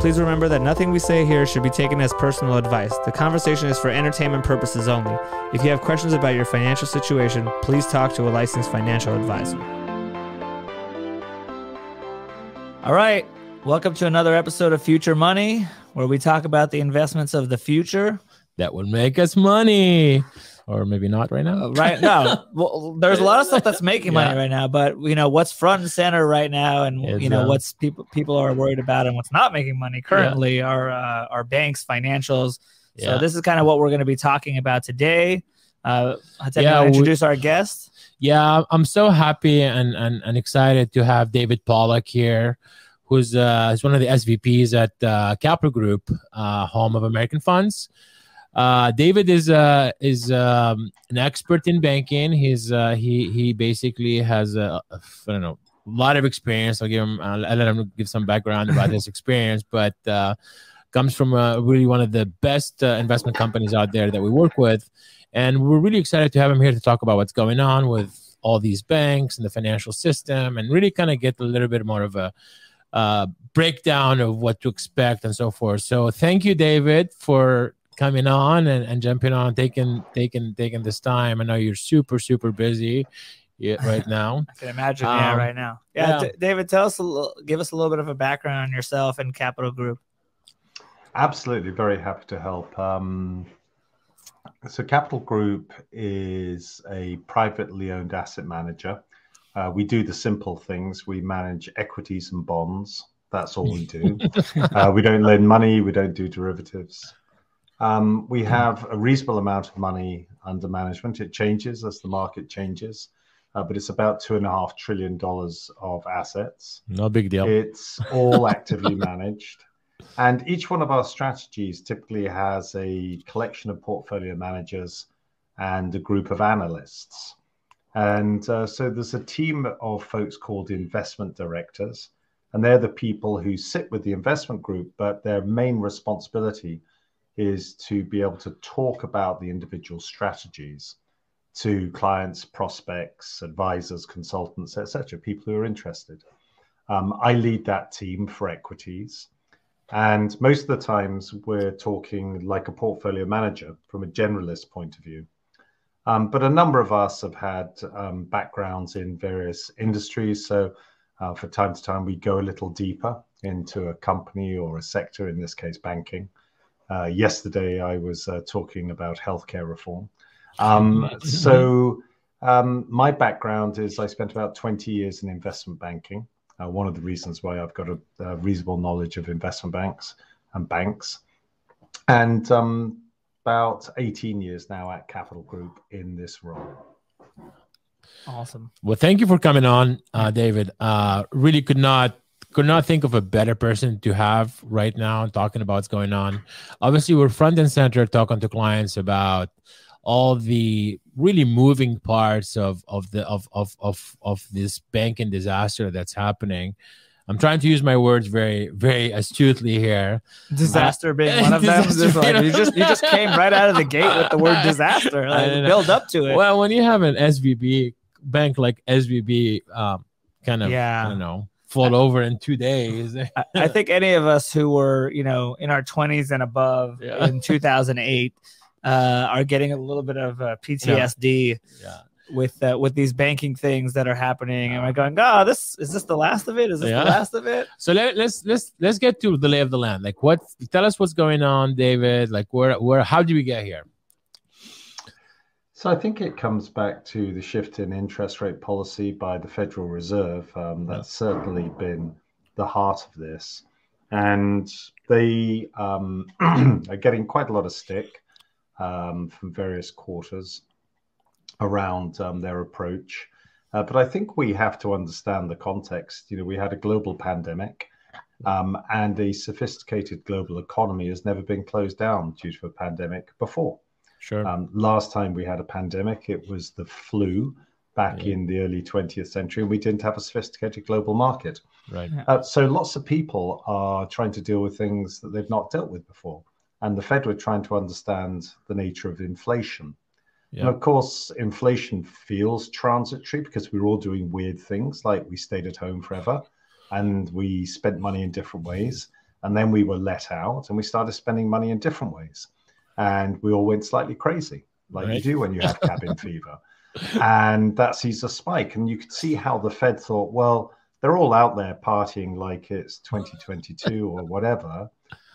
Please remember that nothing we say here should be taken as personal advice. The conversation is for entertainment purposes only. If you have questions about your financial situation, please talk to a licensed financial advisor. All right. Welcome to another episode of Future Money, where we talk about the investments of the future. That would make us money or maybe not right now. Uh, right now, well, there's a lot of stuff that's making money right now, but you know what's front and center right now, and it's, you know uh, what's people people are worried about, and what's not making money currently yeah. are uh, our banks, financials. Yeah. So this is kind of what we're going to be talking about today. Uh, yeah, introduce we, our guest. Yeah, I'm so happy and, and and excited to have David Polak here, who's uh, is one of the SVPs at uh, Capital Group, uh, home of American Funds. Uh, David is uh, is um, an expert in banking. He's uh, he he basically has a, a I don't know a lot of experience. I'll give him I'll, I'll let him give some background about his experience, but uh, comes from uh, really one of the best uh, investment companies out there that we work with, and we're really excited to have him here to talk about what's going on with all these banks and the financial system, and really kind of get a little bit more of a uh, breakdown of what to expect and so forth. So thank you, David, for coming on and, and jumping on, taking taking taking this time. I know you're super super busy right now. I can imagine. Um, yeah, right now. Yeah, yeah. D- David, tell us a little, give us a little bit of a background on yourself and Capital Group. Absolutely, very happy to help. Um, so, Capital Group is a privately owned asset manager. Uh, we do the simple things. We manage equities and bonds. That's all we do. uh, we don't lend money. We don't do derivatives. Um, we have a reasonable amount of money under management. It changes as the market changes, uh, but it's about two and a half trillion dollars of assets. No big deal. It's all actively managed. And each one of our strategies typically has a collection of portfolio managers and a group of analysts. And uh, so there's a team of folks called investment directors, and they're the people who sit with the investment group, but their main responsibility is to be able to talk about the individual strategies to clients, prospects, advisors, consultants, etc., people who are interested. Um, I lead that team for equities. And most of the times we're talking like a portfolio manager from a generalist point of view. Um, but a number of us have had um, backgrounds in various industries. So uh, for time to time, we go a little deeper into a company or a sector, in this case, banking. Uh, yesterday, I was uh, talking about healthcare reform. Um, so, um, my background is I spent about 20 years in investment banking. Uh, one of the reasons why I've got a, a, reasonable knowledge of investment banks and banks. And um, about 18 years now at Capital Group in this role. Awesome. Well, thank you for coming on, uh, David. Uh, really could not could not think of a better person to have right now talking about what's going on. Obviously, we're front and center talking to clients about all the really moving parts of of the of of of, of this banking disaster that's happening. I'm trying to use my words very, very astutely here. Disaster being one of them. like, you just you just came right out of the gate with the word disaster. Like, build up to it. Well, when you have an SVB bank like SVB, um, kind of, yeah. I don't know, fall over in two days. I think any of us who were, you know, in our 20s and above yeah. in 2008 uh, are getting a little bit of uh, PTSD yeah. Yeah. with uh, with these banking things that are happening. Am I going, oh, this is this the last of it? Is this the last of it? So let, let's let's let's get to the lay of the land. Like, what? Tell us what's going on, David. Like, where where? How did we get here? So I think it comes back to the shift in interest rate policy by the Federal Reserve. Um, that's certainly been the heart of this. And they um, are getting quite a lot of stick um, from various quarters around um, their approach. Uh, but I think we have to understand the context. You know, we had a global pandemic. Um, and a sophisticated global economy has never been closed down due to a pandemic before. Sure. Um, last time we had a pandemic, it was the flu back yeah. in the early 20th century. And we didn't have a sophisticated global market. Right. Uh, so lots of people are trying to deal with things that they've not dealt with before. And the Fed were trying to understand the nature of inflation. Yeah. And of course, inflation feels transitory because we're all doing weird things like we stayed at home forever and we spent money in different ways. And then we were let out and we started spending money in different ways. And we all went slightly crazy, like right. you do when you have cabin fever. And that sees a spike. And you could see how the Fed thought, well, they're all out there partying like it's 2022 or whatever,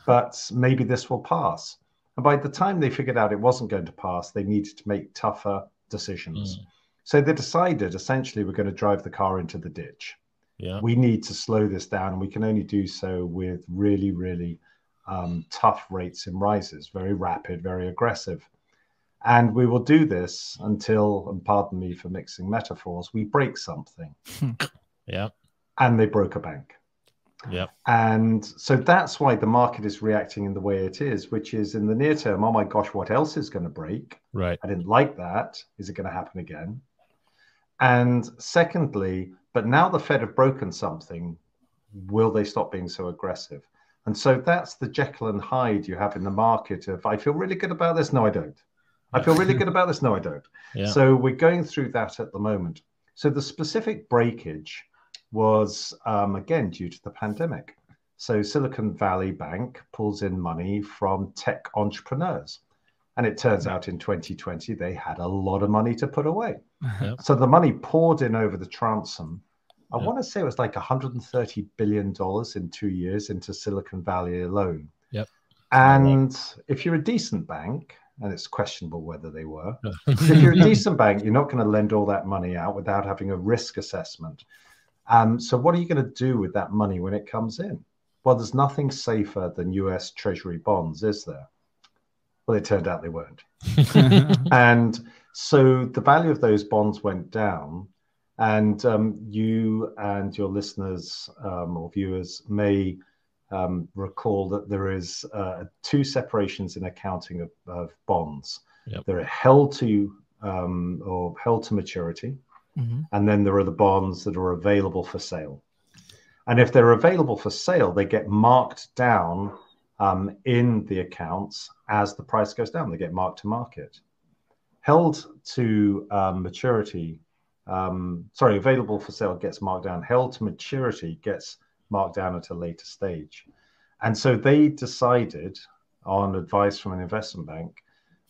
but maybe this will pass. And by the time they figured out it wasn't going to pass, they needed to make tougher decisions. Mm. So they decided essentially we're going to drive the car into the ditch. Yeah. We need to slow this down. And we can only do so with really, really um, tough rates and rises, very rapid, very aggressive. And we will do this until, and pardon me for mixing metaphors, we break something. yeah. And they broke a bank. Yeah. And so that's why the market is reacting in the way it is, which is in the near term, oh my gosh, what else is going to break? Right. I didn't like that. Is it going to happen again? And secondly, but now the Fed have broken something, will they stop being so aggressive? And so that's the Jekyll and Hyde you have in the market of I feel really good about this. No, I don't. I feel really good about this. No, I don't. Yeah. So we're going through that at the moment. So the specific breakage was um, again due to the pandemic. So Silicon Valley Bank pulls in money from tech entrepreneurs. And it turns out in 2020, they had a lot of money to put away. Yep. So the money poured in over the transom. I yep. want to say it was like 130 billion dollars in two years into Silicon Valley alone. Yep. And if you're a decent bank, and it's questionable whether they were, if you're a decent bank, you're not going to lend all that money out without having a risk assessment. Um, so what are you going to do with that money when it comes in? Well, there's nothing safer than U.S. Treasury bonds, is there? Well, it turned out they weren't. and so the value of those bonds went down. And um, you and your listeners um, or viewers may um, recall that there is uh, two separations in accounting of, of bonds. Yep. They're held to um, or held to maturity, mm-hmm. and then there are the bonds that are available for sale. And if they're available for sale, they get marked down um, in the accounts as the price goes down. They get marked to market. Held to um, maturity, um, sorry, available for sale gets marked down. Held to maturity gets marked down at a later stage. And so they decided, on advice from an investment bank,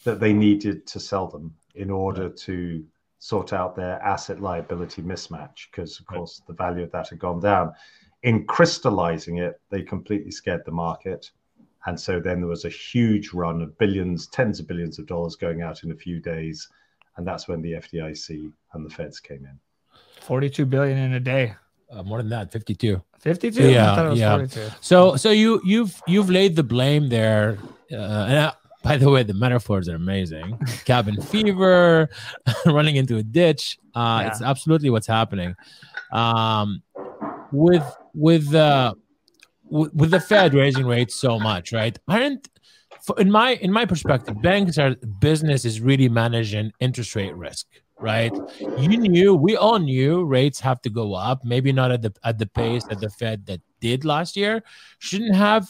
that they needed to sell them in order to sort out their asset liability mismatch, because, of course, the value of that had gone down. In crystallizing it, they completely scared the market and so then there was a huge run of billions, tens of billions of dollars going out in a few days. And that's when the FDIC and the feds came in. 42 billion in a day. Uh, more than that, 52. 52. Yeah, yeah. 42. So, so you you've you've laid the blame there. Uh, and uh, by the way, the metaphors are amazing. Cabin fever, running into a ditch. Uh, yeah. It's absolutely what's happening. Um, with with uh, with the Fed raising rates so much, right? Aren't in my in my perspective, banks are business is really managing interest rate risk, right? You knew, we all knew rates have to go up, maybe not at the at the pace that the Fed that did last year. Shouldn't have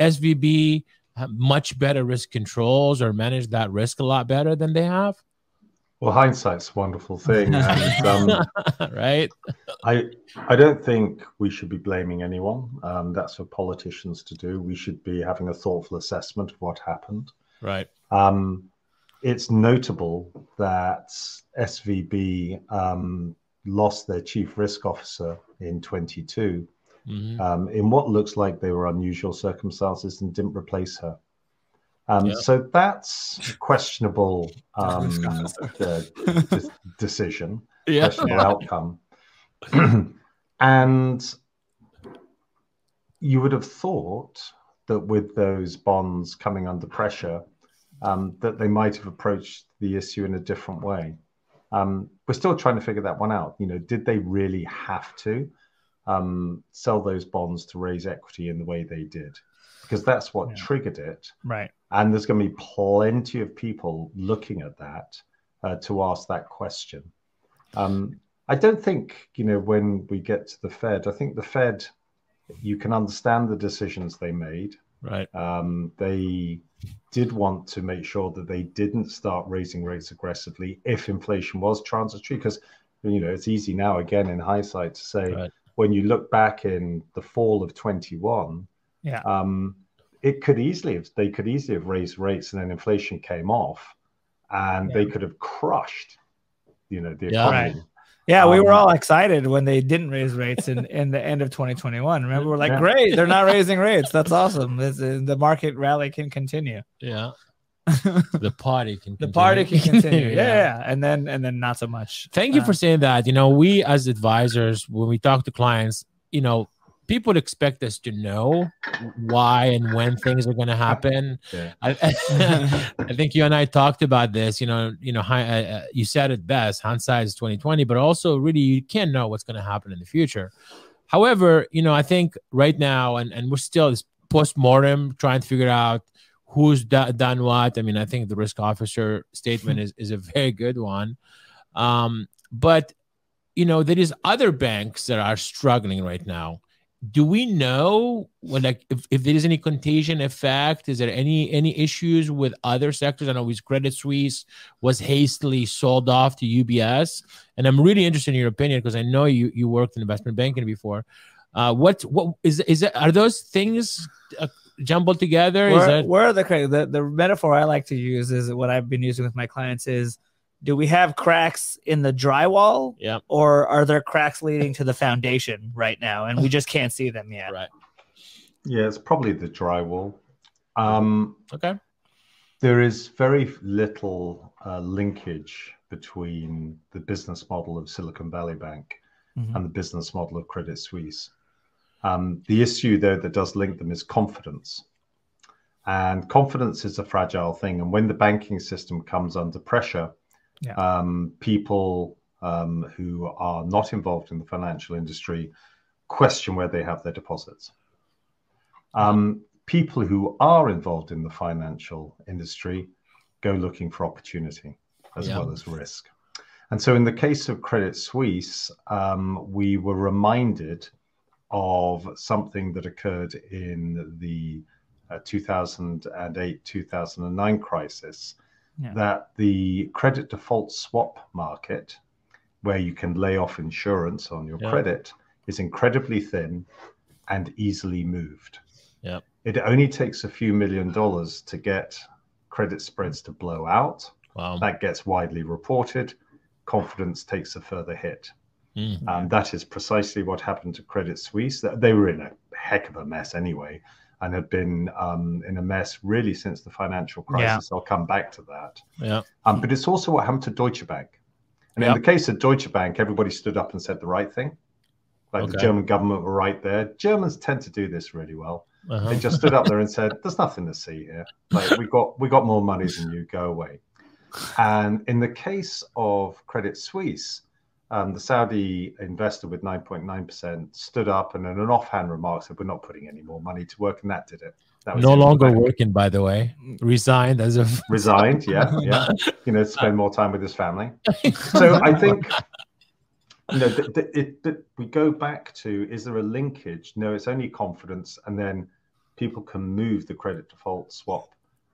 SVB have much better risk controls or manage that risk a lot better than they have? Well, hindsight's a wonderful thing, and um, right. I I don't think we should be blaming anyone. Um, that's for politicians to do. We should be having a thoughtful assessment of what happened. Right. Um, it's notable that SVB um, lost their chief risk officer in 22 mm-hmm. Um, in what looks like they were unusual circumstances and didn't replace her. Um, yeah. So that's a questionable um, de- decision, yeah. questionable outcome. and you would have thought that with those bonds coming under pressure, um, that they might have approached the issue in a different way. Um, we're still trying to figure that one out. You know, did they really have to um, sell those bonds to raise equity in the way they did? Because that's what yeah. triggered it. Right. And there's going to be plenty of people looking at that uh, to ask that question. Um, I don't think, you know, when we get to the Fed, I think the Fed, you can understand the decisions they made. Right. Um, they did want to make sure that they didn't start raising rates aggressively if inflation was transitory, because, you know, it's easy now, again, in hindsight, to say right. when you look back in the fall of 21, Yeah. Um, it could easily have they could easily have raised rates and then inflation came off, and yeah. they could have crushed, you know, the yeah. economy. Right. Yeah, we were um, all excited when they didn't raise rates in, in the end of 2021. Remember, we're like, yeah. great, they're not raising rates. That's awesome. This, the market rally can continue. Yeah. the party can continue. the party can continue yeah. yeah. and then and then not so much thank you uh, for saying that you know we as advisors when we talk to clients you know people expect us to know why and when things are going to happen. Yeah. I, I, think you and I talked about this. You know, you know, uh, uh, you said it best. Hindsight is twenty twenty, but also really you can't know what's going to happen in the future. However, you know, I think right now, and and we're still this post mortem trying to figure out who's do- done what. I mean, I think the risk officer statement is is a very good one. Um, but you know, there is other banks that are struggling right now do we know when like if, if there is any contagion effect is there any any issues with other sectors? I know with credit suisse was hastily sold off to ubs and i'm really interested in your opinion because i know you you worked in investment banking before. Uh what what is is it are those things uh, jumbled together? Where, is that where are the, the the metaphor i like to use is what i've been using with my clients is do we have cracks in the drywall? Yeah. Or are there cracks leading to the foundation right now and we just can't see them yet? Right. Yeah, it's probably the drywall. Um, okay. There is very little uh, linkage between the business model of Silicon Valley Bank mm-hmm. and the business model of Credit Suisse. Um, the issue though, that does link them is confidence. And confidence is a fragile thing. And when the banking system comes under pressure, yeah. um, people um, who are not involved in the financial industry question where they have their deposits. Um, people who are involved in the financial industry go looking for opportunity as yeah. well as risk. And so, in the case of Credit Suisse, um, we were reminded of something that occurred in the uh, 2008 2009 crisis yeah. that the credit default swap market, where you can lay off insurance on your yeah. credit, is incredibly thin and easily moved. Yeah. It only takes a few million dollars to get credit spreads to blow out. Wow. That gets widely reported. Confidence takes a further hit. Mm-hmm. And that is precisely what happened to Credit Suisse. They were in a heck of a mess anyway and have been um, in a mess really since the financial crisis. Yeah. I'll come back to that. Yeah. Um, but it's also what happened to Deutsche Bank. And yep. in the case of Deutsche Bank, everybody stood up and said the right thing. Like okay. the German government were right there. Germans tend to do this really well. Uh-huh. They just stood up there and said, "There's nothing to see here. Like we got we got more money than you. Go away." And in the case of Credit Suisse, um, the Saudi investor with 9.9% stood up and in an offhand remark said, We're not putting any more money to work. And that did it. That no longer working, by the way. Resigned as of. Resigned, yeah. Yeah. you know, spend more time with his family. So I think. You know, th- th- it, th- we go back to is there a linkage? No, it's only confidence, and then people can move the credit default swap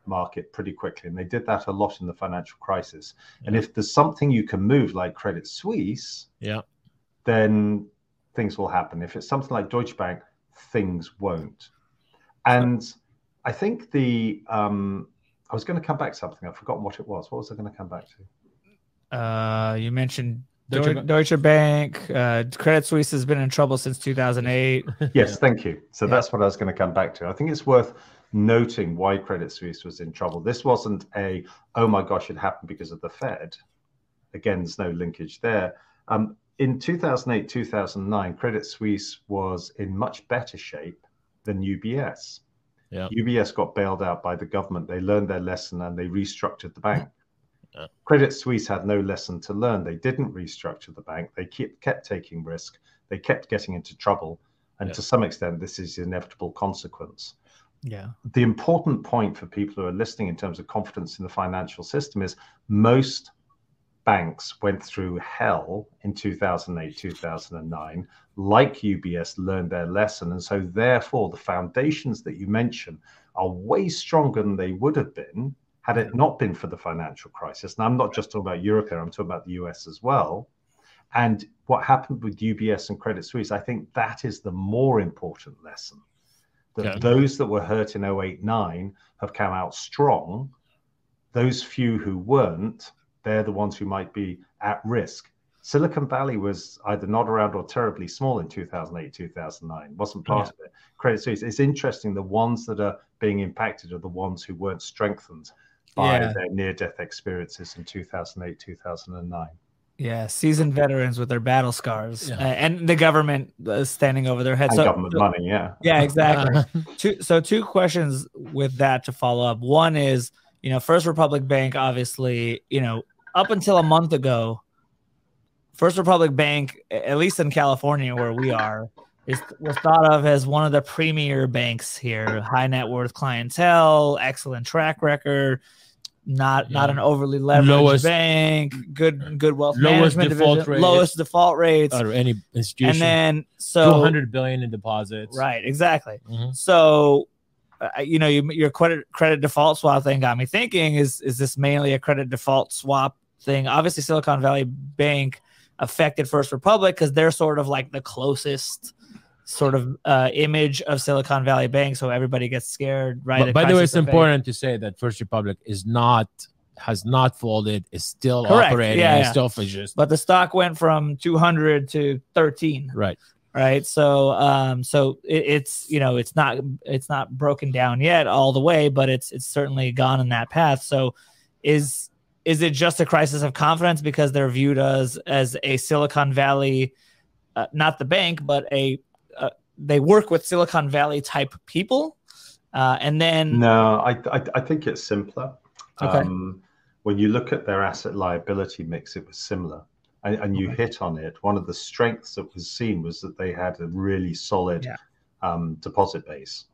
market pretty quickly. And they did that a lot in the financial crisis. Yeah. And if there's something you can move like Credit Suisse, yeah, then things will happen. If it's something like Deutsche Bank, things won't. And I think the um, I was going to come back to something. I've forgotten what it was. What was I going to come back to? Uh, you mentioned Deutsche, Deutsche Bank, uh, Credit Suisse has been in trouble since 2008. yes, yeah. thank you. So yeah. that's what I was going to come back to. I think it's worth noting why Credit Suisse was in trouble. This wasn't a, oh my gosh, it happened because of the Fed. Again, there's no linkage there. Um, in 2008, 2009, Credit Suisse was in much better shape than UBS. Yeah. UBS got bailed out by the government. They learned their lesson and they restructured the bank. Yeah. Credit Suisse had no lesson to learn. They didn't restructure the bank. They kept, kept taking risk. They kept getting into trouble. And yeah. to some extent, this is the inevitable consequence. Yeah. The important point for people who are listening in terms of confidence in the financial system is most banks went through hell in 2008, 2009. Like UBS, learned their lesson. And so, therefore, the foundations that you mentioned are way stronger than they would have been had it not been for the financial crisis. And I'm not just talking about Europe here, I'm talking about the US as well. And what happened with UBS and Credit Suisse, I think that is the more important lesson That okay. those that were hurt in 08 9 have come out strong. Those few who weren't, they're the ones who might be at risk. Silicon Valley was either not around or terribly small in 2008, 2009, wasn't part yeah. of it. Credit Suisse, it's interesting. The ones that are being impacted are the ones who weren't strengthened by yeah. their near death experiences in 2008, 2009. Yeah, seasoned veterans with their battle scars, yeah. uh, and the government uh, standing over their heads. so, government so, money, yeah. Yeah, exactly. two, so, two questions with that to follow up. One is, you know, First Republic Bank, obviously, you know, up until a month ago, First Republic Bank, at least in California where we are, is was thought of as one of the premier banks here. High net worth clientele, excellent track record not yeah. not an overly leveraged lowest, bank, good good wealth lowest management default division, rate, lowest default rates out of any institution, and then so 200 billion in deposits. Right, exactly. Mm-hmm. So, uh, you know, you, your credit credit default swap thing got me thinking: is is this mainly a credit default swap thing? Obviously, Silicon Valley Bank affected First Republic because they're sort of like the closest sort of uh, image of Silicon Valley Bank, so everybody gets scared, right? But, by the way, it's important to say that First Republic is not has not folded, is still Correct. operating, yeah, yeah. still just. But the stock went from 200 to 13. Right. Right. So, um, so it, it's you know it's not it's not broken down yet all the way, but it's it's certainly gone in that path. So, is is it just a crisis of confidence because they're viewed as as a Silicon Valley, uh, not the bank, but a they work with Silicon Valley type people, uh, and then no, I, I, I think it's simpler. Okay. Um, when you look at their asset liability mix, it was similar, and, and you okay. hit on it. One of the strengths that was seen was that they had a really solid yeah. um, deposit base.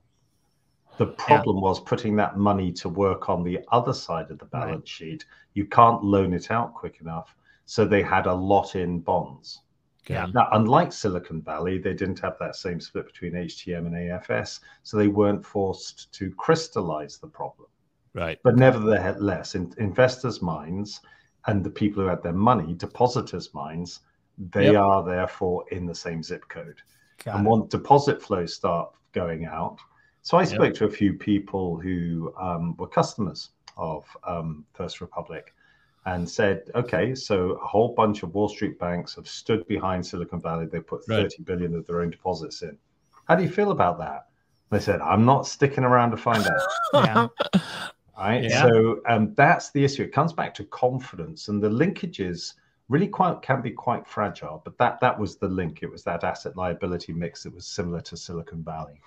The problem yeah. was putting that money to work on the other side of the balance right. sheet. You can't loan it out quick enough, so they had a lot in bonds. Yeah. Now, unlike Silicon Valley, they didn't have that same split between HTM and AFS, so they weren't forced to crystallize the problem. Right. But nevertheless, in investors' minds and the people who had their money, depositors' minds, they yep. are therefore in the same zip code. Got and it. when deposit flows start going out, so I spoke yep. to a few people who um, were customers of um, First Republic and said, okay, so a whole bunch of Wall Street banks have stood behind Silicon Valley. They put right. 30 billion of their own deposits in. How do you feel about that? They said, I'm not sticking around to find out. yeah. Right. Yeah. So um, that's the issue. It comes back to confidence and the linkages really quite can be quite fragile. But that that was the link. It was that asset liability mix that was similar to Silicon Valley.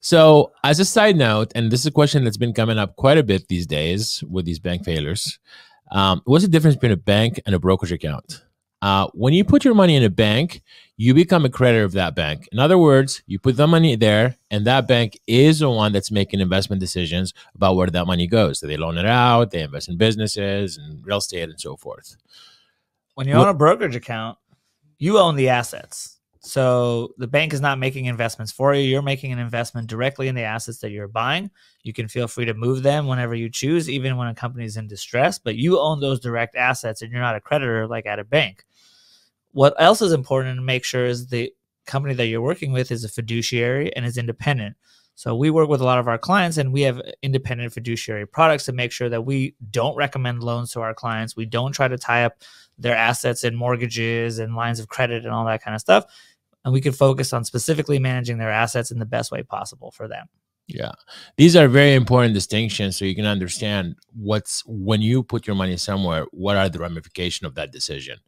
So, as a side note, and this is a question that's been coming up quite a bit these days with these bank failures, um, what's the difference between a bank and a brokerage account? Uh, when you put your money in a bank, you become a creditor of that bank. In other words, you put the money there, and that bank is the one that's making investment decisions about where that money goes. So they loan it out, they invest in businesses and real estate and so forth. When you own a brokerage account, you own the assets so the bank is not making investments for you. You're making an investment directly in the assets that you're buying. You can feel free to move them whenever you choose, even when a company is in distress, but you own those direct assets and you're not a creditor like at a bank. What else is important to make sure is the company that you're working with is a fiduciary and is independent. So we work with a lot of our clients and we have independent fiduciary products to make sure that we don't recommend loans to our clients. We don't try to tie up their assets in mortgages and lines of credit and all that kind of stuff and we can focus on specifically managing their assets in the best way possible for them. Yeah. These are very important distinctions so you can understand what's when you put your money somewhere, what are the ramifications of that decision.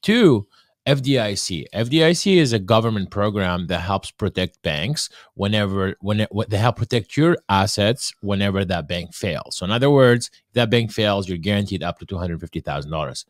Two, FDIC. FDIC is a government program that helps protect banks whenever when it, they help protect your assets whenever that bank fails. So in other words, if that bank fails, you're guaranteed up to $250,000.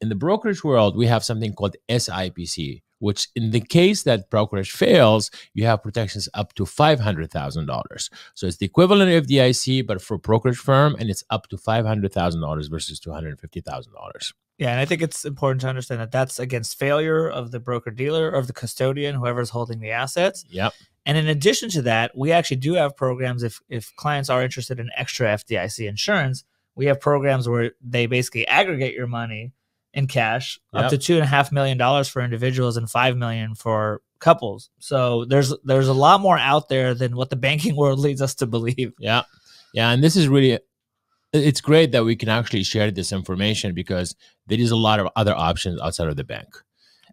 In the brokerage world, we have something called SIPC, which in the case that brokerage fails, you have protections up to $500,000. So it's the equivalent of FDIC, but for brokerage firm, and it's up to $500,000 versus $250,000. Yeah, and I think it's important to understand that that's against failure of the broker dealer or of the custodian, whoever's holding the assets. Yep. And in addition to that, we actually do have programs if if clients are interested in extra FDIC insurance, we have programs where they basically aggregate your money in cash, yep. up to two and a half million dollars for individuals and five million for couples. So there's there's a lot more out there than what the banking world leads us to believe. Yeah. Yeah. And this is really it's great that we can actually share this information because there is a lot of other options outside of the bank.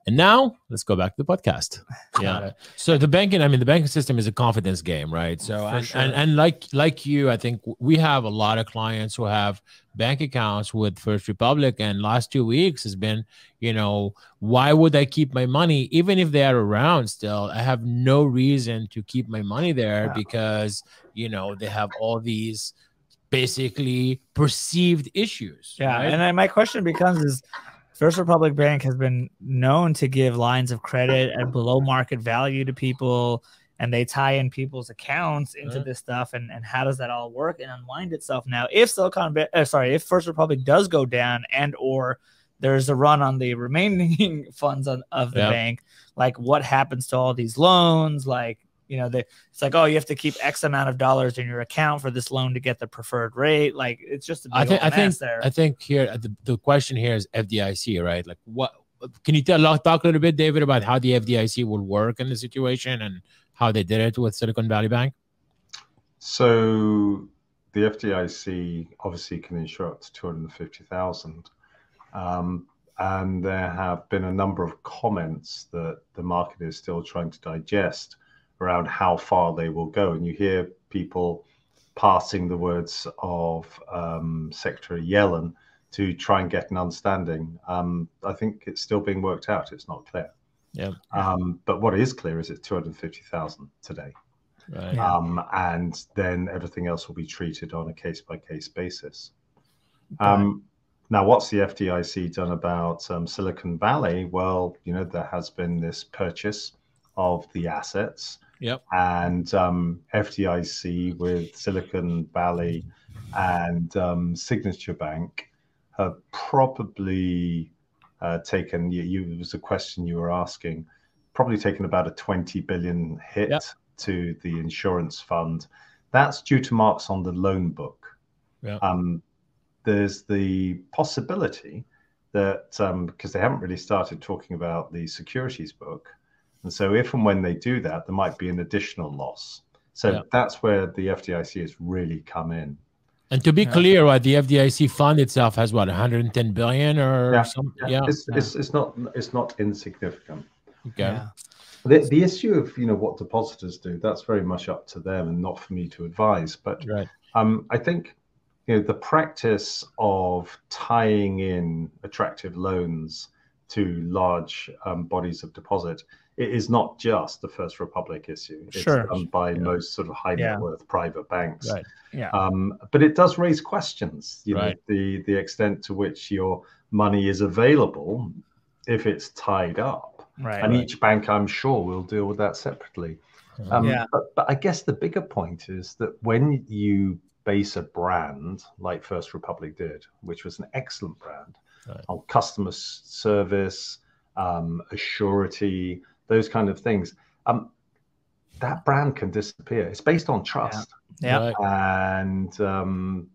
And now let's go back to the podcast. Yeah. so the banking, I mean, the banking system is a confidence game, right? So and, sure. and, and like like you, I think we have a lot of clients who have bank accounts with First Republic, and last two weeks has been, you know, why would I keep my money even if they are around still? I have no reason to keep my money there yeah. because you know they have all these basically perceived issues. Yeah, right? and my question becomes is First Republic Bank has been known to give lines of credit at below market value to people, and they tie in people's accounts into uh-huh. this stuff. And, and how does that all work and unwind itself now? If Silicon, uh, sorry, if First Republic does go down and or there's a run on the remaining funds on, of the bank, like what happens to all these loans? Like you know, they, it's like, oh, you have to keep X amount of dollars in your account for this loan to get the preferred rate. Like it's just a big I think, I think, there. I think here the, the question here is FDIC, right? Like what can you tell talk a little bit, David, about how the FDIC will work in the situation and how they did it with Silicon Valley Bank? So the FDIC obviously can insure up to 250,000. Um, and there have been a number of comments that the market is still trying to digest around how far they will go. And you hear people passing the words of um, Secretary Yellen to try and get an understanding. Um, I think it's still being worked out. It's not clear. Yeah. Um, but what is clear is it's 250,000 today. Right. Um, and then everything else will be treated on a case by case basis. Um, now, what's the FDIC done about um, Silicon Valley? Well, you know, there has been this purchase of the assets. Yep. And um, FDIC with Silicon Valley and um, Signature Bank have probably uh, taken. You, you, it was a question you were asking. Probably taken about a 20 billion hit yep. to the insurance fund. That's due to marks on the loan book. Yep. Um, there's the possibility that because um, they haven't really started talking about the securities book, and so, if and when they do that, there might be an additional loss. So yeah. that's where the FDIC has really come in. And to be yeah. clear, right, the FDIC fund itself has what 110 billion or yeah. something. Yeah, it's, it's, it's, not it's not insignificant. Okay. The, the issue of you know what depositors do that's very much up to them and not for me to advise. But right. um, I think you know the practice of tying in attractive loans to large um, bodies of deposit it is not just the First Republic issue. It's sure. done by yeah. most sort of high net worth private banks. Right. Yeah. Um, but it does raise questions. You right. know, the the extent to which your money is available if it's tied up. Right. And right. each bank, I'm sure, will deal with that separately. Um, yeah. But, but I guess the bigger point is that when you base a brand like First Republic did, which was an excellent brand, right. on customer service, um, assurity, those kind of things. Um, that brand can disappear. It's based on trust. Yeah. yeah. And um,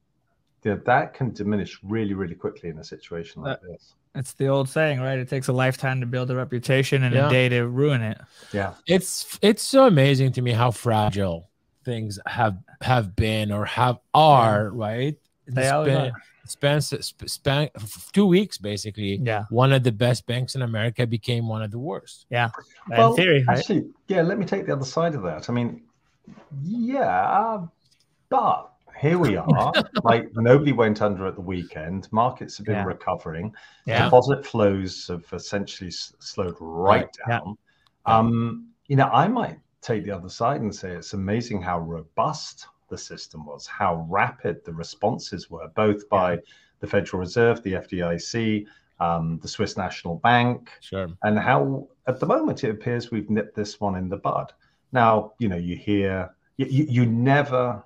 yeah, that can diminish really, really quickly in a situation like that, this. It's the old saying, right? It takes a lifetime to build a reputation and yeah. a day to ruin it. Yeah. It's it's so amazing to me how fragile things have have been or have are, yeah. right? They always been, are span, span two weeks basically. Yeah, one of the best banks in America became one of the worst. Yeah, well, in theory, right? actually, yeah. Let me take the other side of that. I mean, yeah, but here we are. like nobody went under at the weekend. Markets have been yeah. recovering. Yeah. Deposit flows have essentially slowed right, right. down. Yeah. Um, you know, I might take the other side and say it's amazing how robust the system was, how rapid the responses were, both by yeah. the Federal Reserve, the FDIC, um, the Swiss National Bank, sure. and how at the moment it appears we've nipped this one in the bud. Now, you know, you hear, you, you never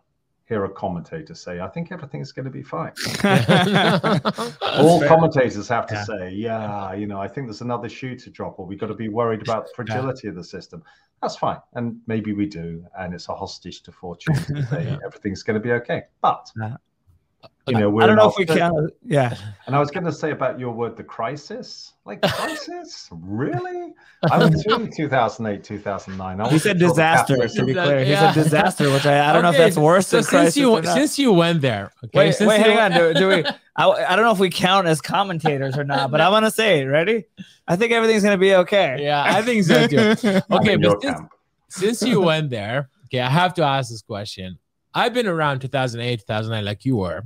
hear a commentator say, I think everything's going to be fine. All fair. commentators have to yeah. say, yeah, you know, I think there's another shoe to drop, or we've got to be worried about the fragility yeah. of the system. That's fine. And maybe we do. And it's a hostage to fortune to say yeah. everything's going to be okay. But you know, I don't know if we can. Uh, yeah. And I was going to say about your word, the crisis. Like crisis, really? I was doing 2008, 2009. He said disaster. To be clear, he said disaster, which I, I don't okay, know if that's worse. So since you since you went there, okay. Wait, since wait hang on. Do, do we? I, I don't know if we count as commentators or not, but I'm gonna say. Ready? I think everything's gonna be okay. Yeah, I think so too. Okay, but since, since you went there, okay, I have to ask this question. I've been around 2008, 2009, like you were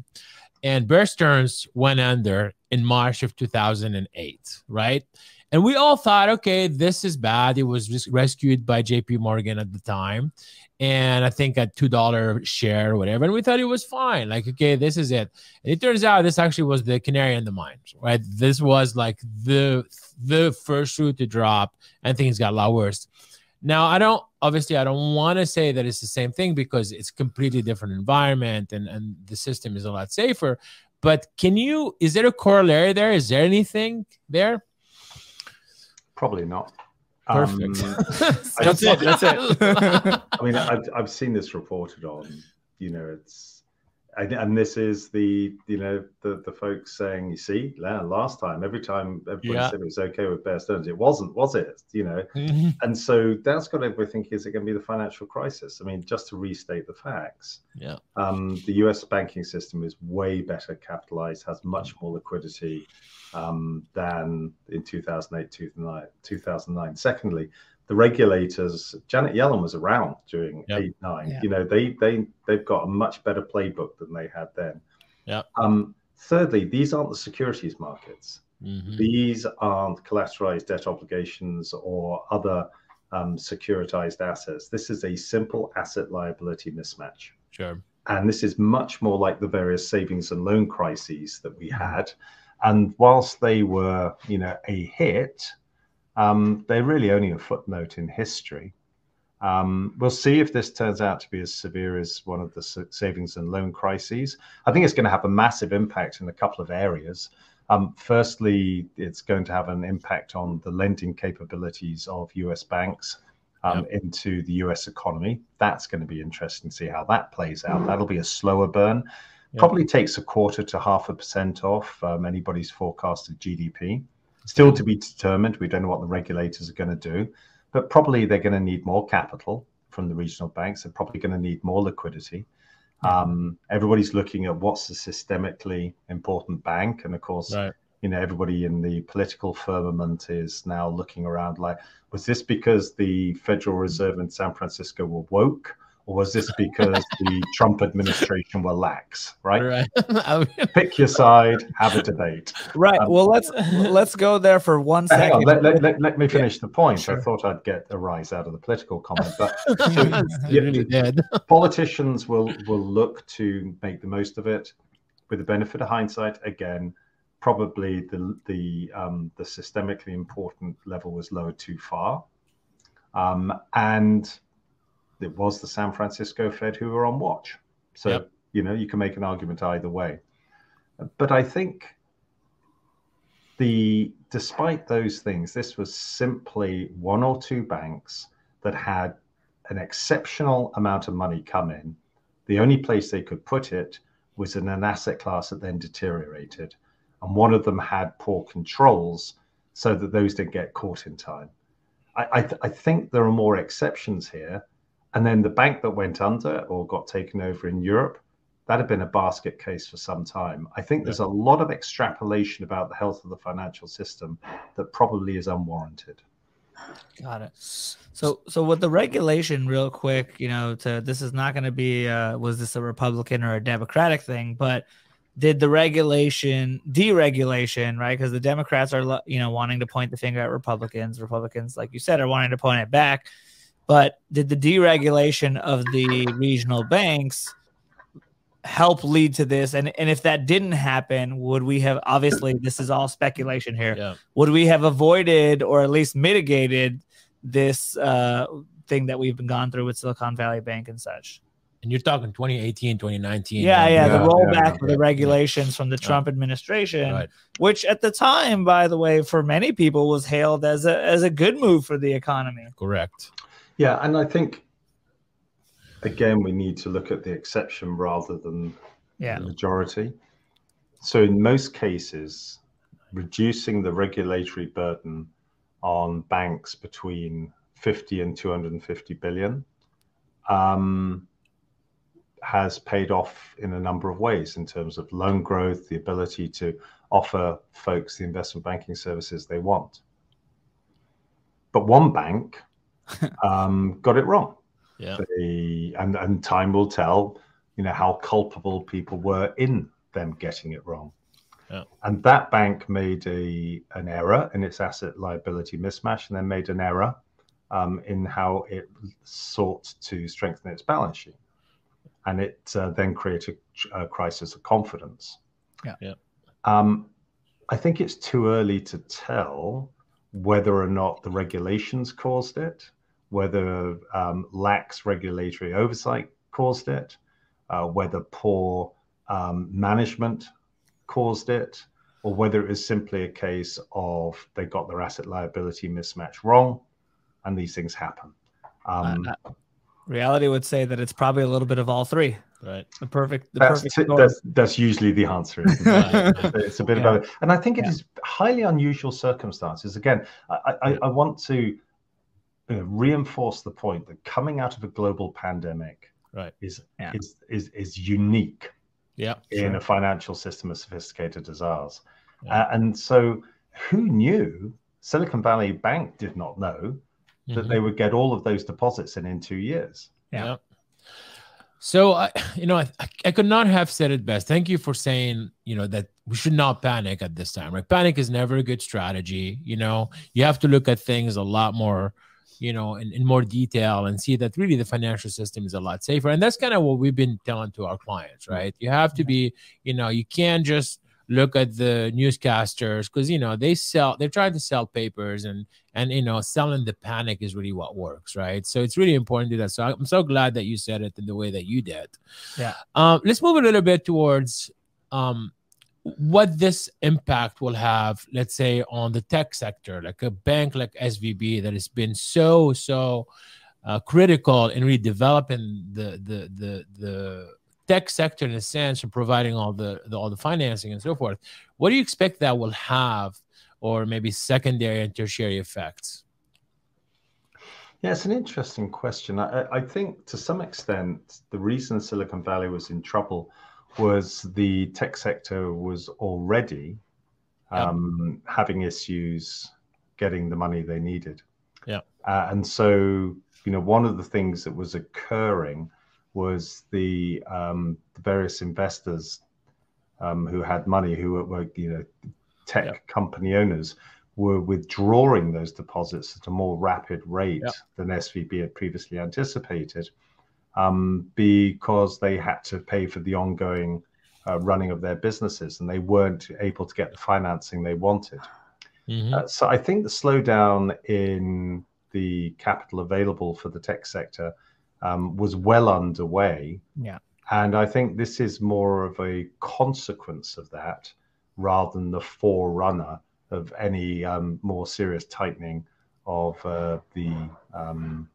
and Bear Stearns went under in March of 2008, right? And we all thought, okay, this is bad. It was rescued by JP Morgan at the time. And I think at $2 share or whatever. And we thought it was fine. Like, okay, this is it. And it turns out this actually was the canary in the mine, right? This was like the the first shoe to drop, and things got a lot worse. Now, I don't obviously I don't want to say that it's the same thing because it's completely different environment and and the system is a lot safer. But can you? Is there a corollary there? Is there anything there? Probably not. Perfect. Um, that's it. That's it. I mean, I've I've seen this reported on. You know, it's and this is the you know the the folks saying you see last time every time everybody yeah. said it was okay with bear stearns it wasn't was it you know mm-hmm. and so that's got everybody thinking is it going to be the financial crisis i mean just to restate the facts yeah um, the us banking system is way better capitalized has much more liquidity um, than in 2008 2009, 2009 secondly the regulators, Janet Yellen was around during yep. eight nine. Yeah. You know, they they they've got a much better playbook than they had then. Yeah. Um, thirdly, these aren't the securities markets. Mm-hmm. These aren't collateralized debt obligations or other um, securitized assets. This is a simple asset liability mismatch. Sure. And this is much more like the various savings and loan crises that we mm-hmm. had. And whilst they were, you know, a hit, um, they're really only a footnote in history. Um, we'll see if this turns out to be as severe as one of the savings and loan crises. I think it's going to have a massive impact in a couple of areas. Um, firstly, it's going to have an impact on the lending capabilities of US banks um, yep. into the US economy. That's going to be interesting to see how that plays out. That'll be a slower burn. Yep. Probably takes a quarter to half a percent off um, anybody's forecasted GDP. Still to be determined. We don't know what the regulators are going to do, but probably they're going to need more capital from the regional banks. They're probably going to need more liquidity. Um, everybody's looking at what's the systemically important bank, and of course, right. you know, everybody in the political firmament is now looking around like, was this because the Federal Reserve in San Francisco were woke? Or was this because the Trump administration were lax? Right. Right. Pick your side. Have a debate. Right. Um, well, let's let's go there for one second. Let, let, let, let, me finish the point. Sure. I thought I'd get a rise out of the political comment, but you really politicians will will look to make the most of it. With the benefit of hindsight, again, probably the the um, the systemically important level was lowered too far, um, and it was the San Francisco Fed who were on watch. So, yep. you know, you can make an argument either way. But I think the despite those things, this was simply one or two banks that had an exceptional amount of money come in. The only place they could put it was in an asset class that then deteriorated. And one of them had poor controls so that those didn't get caught in time. I, I, th- I think there are more exceptions here and then the bank that went under or got taken over in Europe, that had been a basket case for some time. I think there's a lot of extrapolation about the health of the financial system that probably is unwarranted. Got it. So, so with the regulation, real quick, you know, to this is not going to be uh, was this a Republican or a Democratic thing, but did the regulation deregulation right because the democrats are you know wanting to point the finger at republicans republicans like you said are wanting to point it back but did the deregulation of the regional banks help lead to this? And and if that didn't happen, would we have obviously this is all speculation here. Yeah. Would we have avoided or at least mitigated this uh, thing that we've been gone through with Silicon Valley Bank and such? And you're talking 2018, 2019. Yeah, yeah, yeah the rollback yeah, of the regulations from the Trump administration, right. which at the time, by the way, for many people was hailed as a as a good move for the economy. Correct. Yeah, and I think again we need to look at the exception rather than yeah. the majority. So in most cases, reducing the regulatory burden on banks between 50 and 250 billion um, has paid off in a number of ways in terms of loan growth, the ability to offer folks the investment banking services they want. But one bank um, got it wrong. Yeah. They, and, and time will tell, you know, how culpable people were in them getting it wrong. Yeah. And that bank made a an error in its asset liability mismatch, and then made an error um, in how it sought to strengthen its balance sheet, and it uh, then created a, crisis of confidence. Yeah. Yeah. Um, I think it's too early to tell whether or not the regulations caused it, whether um, lax regulatory oversight caused it, uh, whether poor um, management caused it, or whether it was simply a case of they got their asset liability mismatch wrong, and these things happen. Um, uh, reality would say that it's probably a little bit of all three. Right. The perfect. The that's, perfect t- that's, that's usually the answer. It? it's a bit yeah. about it, and I think it yeah. is highly unusual circumstances. Again, I, I, I want to you know, reinforce the point that coming out of a global pandemic right. is yeah. is is is unique yeah, in sure. a financial system as sophisticated as ours. Yeah. Uh, and so, who knew? Silicon Valley Bank did not know that mm-hmm. they would get all of those deposits in in two years. Yeah. yeah. So, I, you know, I, I could not have said it best. Thank you for saying, you know, that we should not panic at this time, right? Panic is never a good strategy. You know, you have to look at things a lot more you know, in, in more detail and see that really the financial system is a lot safer. And that's kind of what we've been telling to our clients, right? You have to be, you know, you can't just look at the newscasters because you know they sell they're trying to sell papers and and you know selling the panic is really what works right? So it's really important to do that. So i'm so glad that you said it in the way that you did. Yeah. Um let's move a little bit towards um what this impact will have, let's say, on the tech sector, like a bank like SVB that has been so so uh, critical in really developing the the the the tech sector in a sense and providing all the, the all the financing and so forth. What do you expect that will have, or maybe secondary and tertiary effects? Yeah, it's an interesting question. I, I think to some extent the reason Silicon Valley was in trouble was the tech sector was already um, having issues getting the money they needed. Yeah. Uh, and so, you know, one of the things that was occurring was the, um, the various investors um, who had money, who were, were you know, tech yep. company owners, were withdrawing those deposits at a more rapid rate yep. than SVB had previously anticipated um, because they had to pay for the ongoing uh, running of their businesses and they weren't able to get the financing they wanted. Mm-hmm. Uh, so I think the slowdown in the capital available for the tech sector um, was well underway. Yeah. And I think this is more of a consequence of that rather than the forerunner of any um, more serious tightening of uh, the um,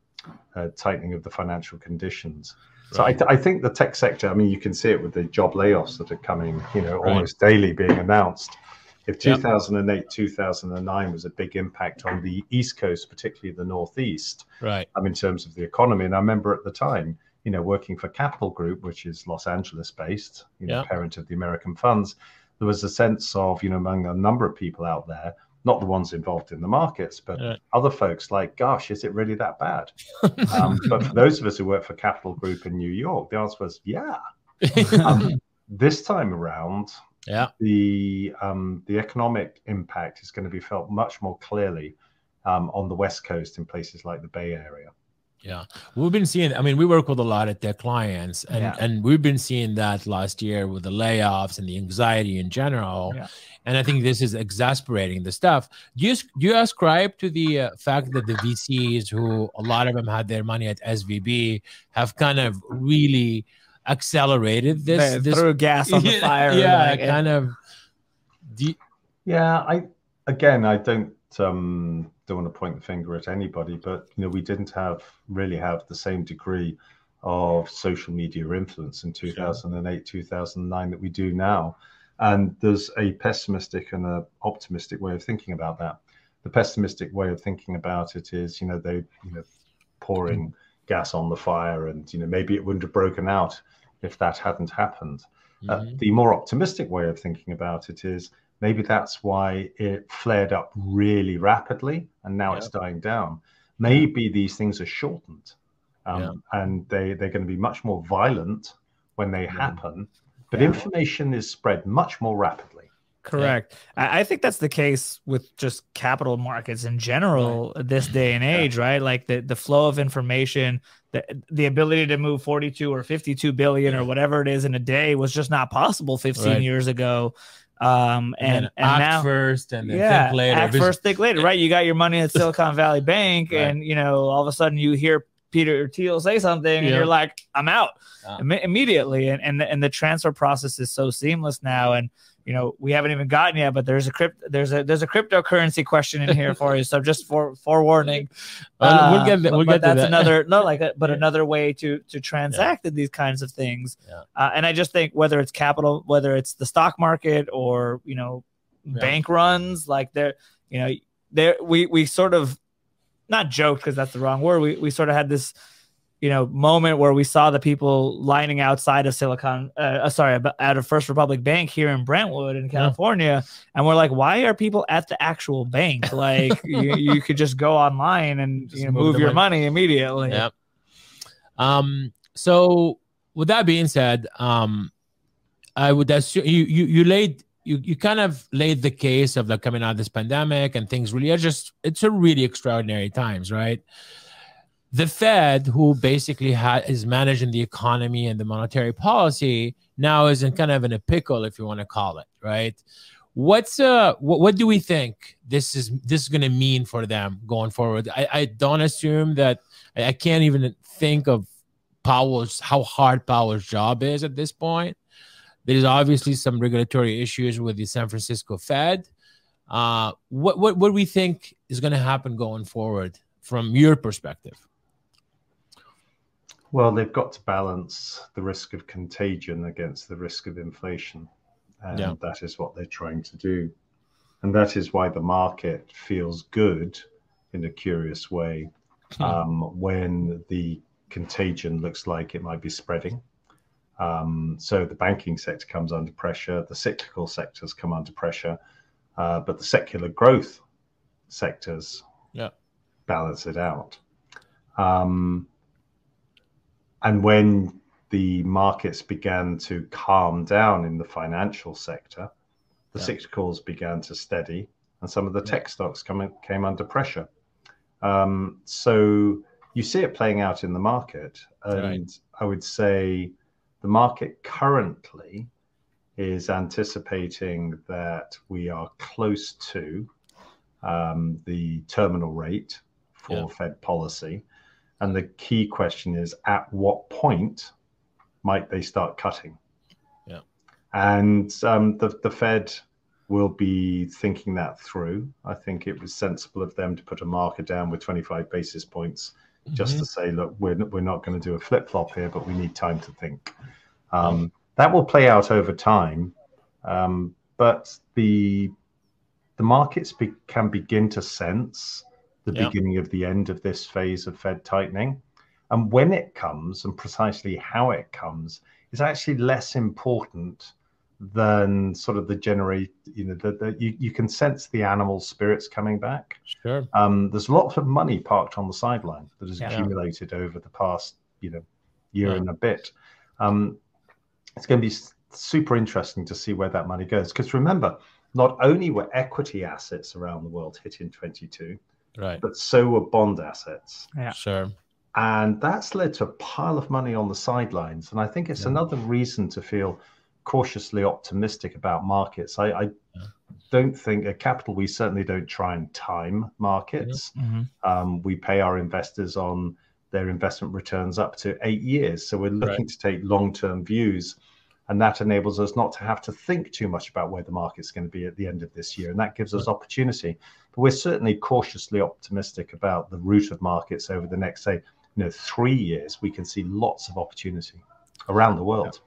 uh, tightening of the financial conditions. So I, I, think the tech sector. I mean, you can see it with the job layoffs that are coming. You know, right. almost daily being announced. If 2008, yep. 2009 was a big impact on the East Coast, particularly the Northeast, right? I mean, in terms of the economy, and I remember at the time, you know, working for Capital Group, which is Los Angeles based, you know, yep. parent of the American funds, there was a sense of, you know, among a number of people out there, not the ones involved in the markets, but yeah. other folks like, gosh, is it really that bad? um, but for those of us who work for Capital Group in New York, the answer was, yeah. um, this time around, yeah, the um, the economic impact is going to be felt much more clearly um, on the West Coast in places like the Bay Area. Yeah, we've been seeing. I mean, we work with a lot of their clients, and yeah. and we've been seeing that last year with the layoffs and the anxiety in general. Yeah. And I think this is exasperating the stuff. Do you do you ascribe to the uh, fact that the VCs, who a lot of them had their money at SVB, have kind of really accelerated this? They this threw gas on the fire. yeah, like, kind of. You, yeah, I again, I don't. um don't want to point the finger at anybody, but you know, we didn't have really have the same degree of social media influence in 2008, sure. 2009 that we do now. And there's a pessimistic and an optimistic way of thinking about that. The pessimistic way of thinking about it is, you know, they, you know, pouring gas on the fire, and you know, maybe it wouldn't have broken out if that hadn't happened. Uh, mm-hmm. Uh, the more optimistic way of thinking about it is maybe that's why it flared up really rapidly, and now it's dying down. Maybe these things are shortened, um, yeah. and they they're going to be much more violent when they happen but yeah. information is spread much more rapidly. Correct. Yeah. I think that's the case with just capital markets in general right. this day and age, yeah. right? Like the, the flow of information, the, the ability to move 42 or 52 billion or whatever it is in a day was just not possible 15 right. years ago. Um, and, and, and now first and yeah, think later. Act first, think later, right? You got your money at Silicon Valley Bank, right. and you know, all of a sudden you hear Peter Thiel say something, and you're like, I'm out Im- immediately. And and the, and the transfer process is so seamless now. And you know, we haven't even gotten yet, but there's a crypt there's a there's a cryptocurrency question in here for you. So just for forewarning, uh, we'll get we'll but, get that's that. another not like that, but yeah. another way to to transact yeah. these kinds of things. Yeah. Uh, and I just think whether it's capital, whether it's the stock market or you know bank runs, like there, you know, there we we sort of not joke because that's the wrong word. We we sort of had this, you know, moment where we saw the people lining outside of Silicon, uh, uh sorry, out of First Republic Bank here in Brentwood in California, yeah. and we're like, why are people at the actual bank? Like you, you could just go online and you know, move, move your money. money immediately. Yeah. Um. So with that being said, um, I would assume you you you laid you you kind of laid the case of the coming out of this pandemic and things really are just it's a really extraordinary times, right? The Fed, who basically ha- is managing the economy and the monetary policy, now is in kind of in a pickle, if you want to call it, right? What's uh what, what do we think this is this is going to mean for them going forward? I, I don't assume that I, I can't even think of Powell's how hard Powell's job is at this point there's obviously some regulatory issues with the San Francisco Fed. Uh, what what what do we think is going to happen going forward from your perspective? Well, they've got to balance the risk of contagion against the risk of inflation, and yeah. that is what they're trying to do. And that is why the market feels good in a curious way hmm. um, when the contagion looks like it might be spreading. Um, so the banking sector comes under pressure, the cyclical sectors come under pressure, uh, but the secular growth sectors yeah. balance it out. Um, and when the markets began to calm down in the financial sector, the yeah. cyclicals began to steady, and some of the tech stocks come, came under pressure. Um, so you see it playing out in the market, and right. I would say the market currently is anticipating that we are close to um, the terminal rate for yeah. Fed policy. And the key question is at what point might they start cutting? Yeah. And um, the, the Fed will be thinking that through. I think it was sensible of them to put a marker down with 25 basis points just mm-hmm. to say, look, we're, we're not going to do a flip flop here, but we need time to think. Um, that will play out over time, um, but the the markets be, can begin to sense the yeah. beginning of the end of this phase of Fed tightening. And when it comes and precisely how it comes is actually less important than sort of the generate, you know, the, the, you, you can sense the animal spirits coming back. Sure. Um, there's lots of money parked on the sideline that has yeah. accumulated over the past, you know, year yeah. and a bit. Um, it's going to be super interesting to see where that money goes. Because remember, not only were equity assets around the world hit in 22, right, but so were bond assets. Yeah, sure. And that's led to a pile of money on the sidelines. And I think it's yeah. another reason to feel cautiously optimistic about markets. I, I yeah. don't think at Capital, we certainly don't try and time markets. Mm-hmm. Um, we pay our investors on their investment returns up to eight years. So we're looking right. to take long term views. And that enables us not to have to think too much about where the market's going to be at the end of this year. And that gives us opportunity. But we're certainly cautiously optimistic about the route of markets over the next, say, you know three years, we can see lots of opportunity around the world.